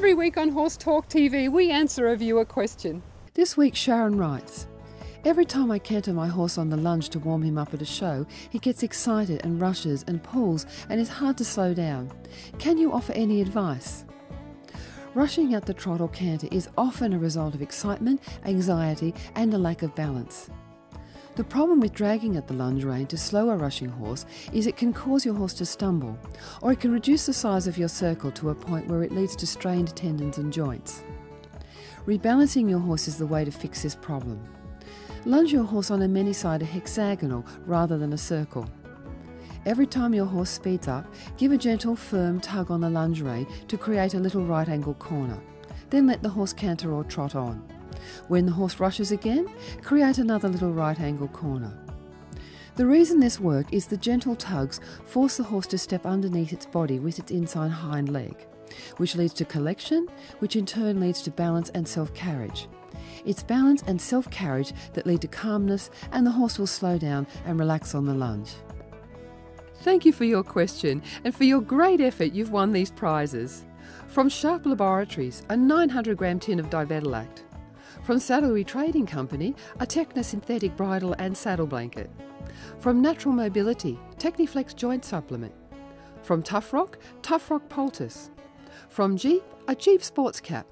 Every week on Horse Talk TV, we answer a viewer question. This week, Sharon writes Every time I canter my horse on the lunge to warm him up at a show, he gets excited and rushes and pulls and is hard to slow down. Can you offer any advice? Rushing at the trot or canter is often a result of excitement, anxiety, and a lack of balance. The problem with dragging at the lunge rein to slow a rushing horse is it can cause your horse to stumble, or it can reduce the size of your circle to a point where it leads to strained tendons and joints. Rebalancing your horse is the way to fix this problem. Lunge your horse on a many sided hexagonal rather than a circle. Every time your horse speeds up, give a gentle, firm tug on the lunge rein to create a little right angle corner. Then let the horse canter or trot on. When the horse rushes again, create another little right angle corner. The reason this works is the gentle tugs force the horse to step underneath its body with its inside hind leg, which leads to collection, which in turn leads to balance and self carriage. It's balance and self carriage that lead to calmness, and the horse will slow down and relax on the lunge. Thank you for your question and for your great effort, you've won these prizes. From Sharpe Laboratories, a 900 gram tin of Divetelact. From Saddlery Trading Company, a Tekna synthetic bridle and saddle blanket. From Natural Mobility, Techniflex joint supplement. From Tough Rock, Tough Rock poultice. From Jeep, a Jeep sports cap